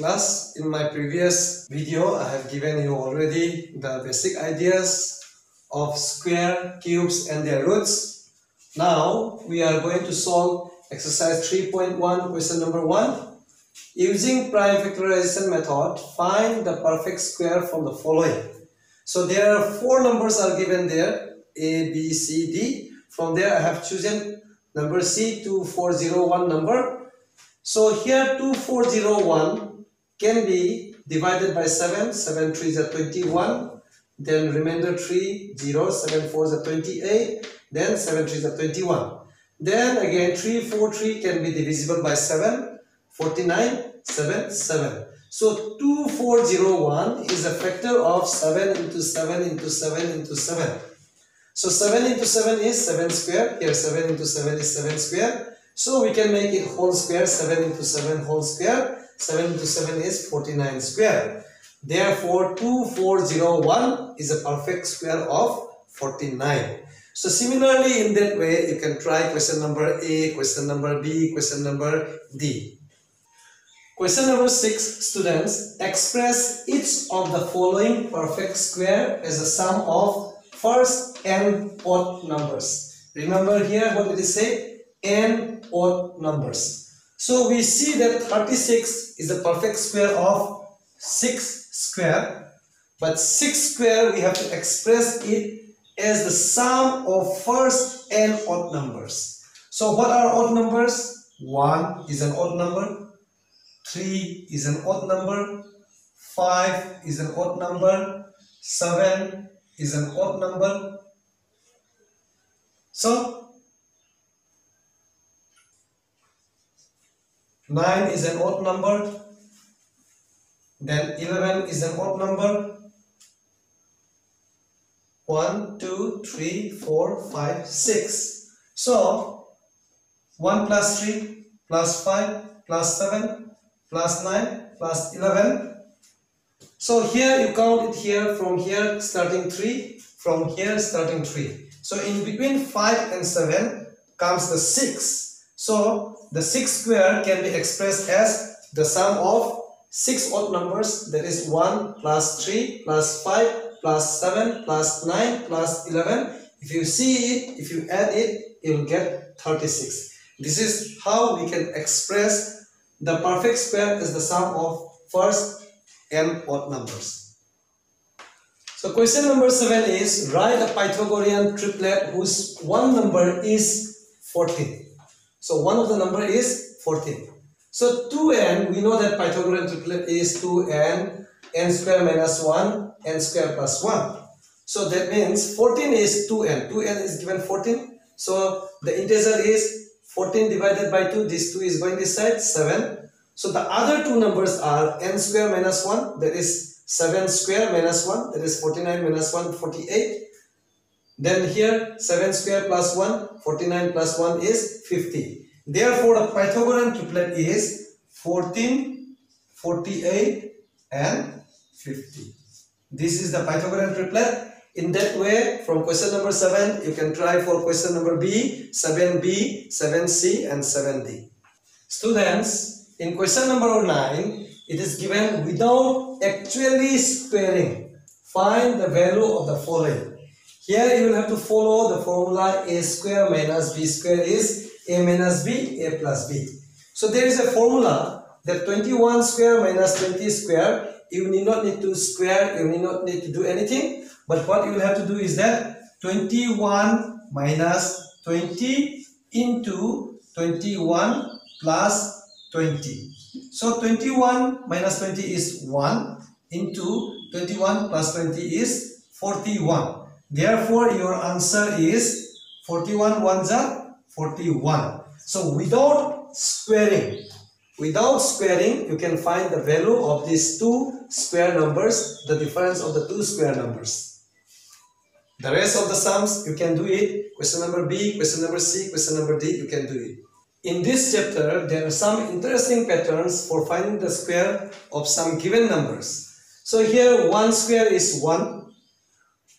In my previous video, I have given you already the basic ideas of square, cubes and their roots. Now, we are going to solve exercise 3.1 question number 1. Using prime factorization method, find the perfect square from the following. So there are four numbers are given there, A, B, C, D. From there I have chosen number C, 2401 number. So here 2401 can be divided by 7 7 3 is a 21 then remainder 3 0 7 4 is a 28 then 7 3 is a 21 then again 3 4 3 can be divisible by 7 49 7 7 so 2401 is a factor of 7 into 7 into 7 into 7 so 7 into 7 is 7 square. Here 7 into 7 is 7 square. So we can make it whole square 7 into 7 whole square 7 to 7 is 49 square. Therefore, 2401 is a perfect square of 49. So similarly, in that way, you can try question number A, question number B, question number D. Question number 6, students, express each of the following perfect square as a sum of first n odd numbers. Remember here what did it say? n odd numbers. So we see that 36 is a perfect square of 6 square. But 6 square we have to express it as the sum of first n odd numbers. So what are odd numbers? 1 is an odd number. 3 is an odd number. 5 is an odd number. 7 is an odd number. So 9 is an odd number. Then 11 is an odd number. 1 2 3 4 5 6 so 1 plus 3 plus 5 plus 7 plus 9 plus 11 so here you count it here from here starting 3 from here starting 3 so in between 5 and 7 comes the 6 so the 6 square can be expressed as the sum of 6 odd numbers that is 1 plus 3 plus 5 plus 7 plus 9 plus 11. If you see it, if you add it, you will get 36. This is how we can express the perfect square as the sum of first n odd numbers. So question number 7 is write a Pythagorean triplet whose one number is 14. So one of the number is 14. So 2n, we know that Pythagorean triplet is 2n, n square minus 1, n square plus 1. So that means 14 is 2n. 2n is given 14. So the integer is 14 divided by 2. This 2 is going this side, 7. So the other two numbers are n square minus 1, that is 7 square minus 1, that is 49 minus 1, 48. Then here 7 square plus 1, 49 plus 1 is 50. Therefore, the Pythagorean triplet is 14, 48 and 50. This is the Pythagorean triplet. In that way, from question number 7, you can try for question number B, 7B, 7C and 7D. Students, in question number 9, it is given without actually squaring. Find the value of the following. Here you will have to follow the formula a square minus b square is a minus b, a plus b. So there is a formula that 21 square minus 20 square, you need not need to square, you need not need to do anything. But what you will have to do is that 21 minus 20 into 21 plus 20. So 21 minus 20 is 1 into 21 plus 20 is 41. Therefore, your answer is 41 ones are 41. So, without squaring, without squaring, you can find the value of these two square numbers, the difference of the two square numbers. The rest of the sums, you can do it. Question number B, question number C, question number D, you can do it. In this chapter, there are some interesting patterns for finding the square of some given numbers. So here 1 square is 1,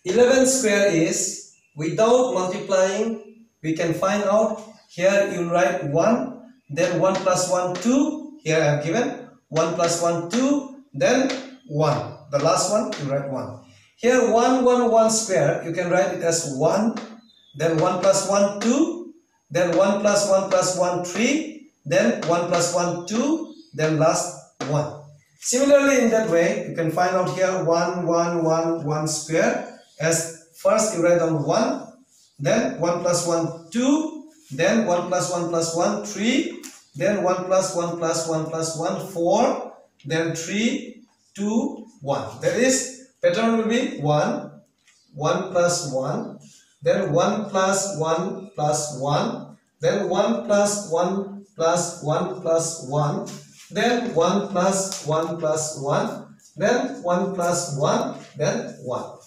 11 square is without multiplying we can find out here you write 1 then 1 plus 1 2 here I have given 1 plus 1, 2, then 1. The last one, you write 1. Here 1, 1, 1 square, you can write it as 1, then 1 plus 1, 2, then 1 plus 1 plus 1, 3, then 1 plus 1, 2, then last 1. Similarly, in that way, you can find out here 1, 1, 1, 1 square as first you write down 1, then 1 plus 1, 2, then 1 plus 1 plus 1, 3, then 1 plus 1 plus 1 plus 1, 4, then 3, 2, 1. That is, pattern will be 1, 1 plus 1, then 1 plus 1 plus 1, then 1 plus 1 plus 1 plus 1, then 1 plus 1 plus 1, then 1 plus 1, then 1.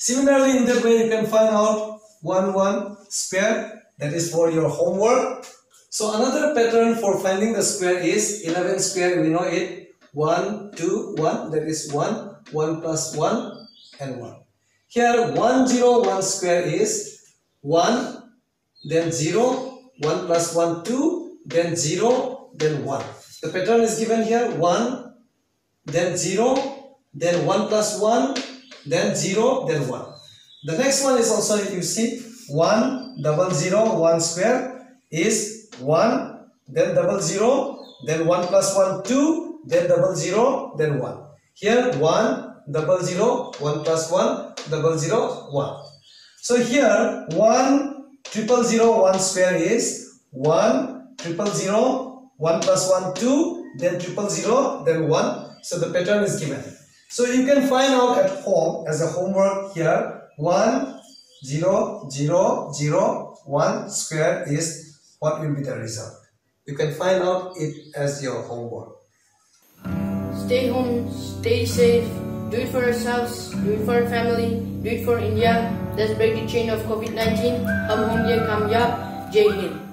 Similarly, in that way, you can find out 1, 1 square. That is for your homework. So another pattern for finding the square is 11 square. We know it. 1, 2, 1. That is 1. 1 plus 1 and 1. Here 1, 0, 1 square is 1, then 0, 1 plus 1, 2, then 0, then 1. The pattern is given here 1, then 0, then 1 plus 1, then 0, then 1. The next one is also you see 1, double 0, 1 square is 1, then double 0, then 1 plus 1, 2, then double 0, then 1. Here 1, double 0, 1 plus 1, double 0, 1. So here 1, triple 0, 1 square is 1, triple 0, 1 plus 1, 2, then triple 0, then 1. So the pattern is given. So you can find out at home as a homework here 1, 0, 0, 0, 1 square is what will be the result. You can find out it as your homework. Stay home, stay safe, do it for yourselves, do it for your family, do it for India. Let's break the chain of COVID-19. Hum Honge Kamyab. Jai Hind.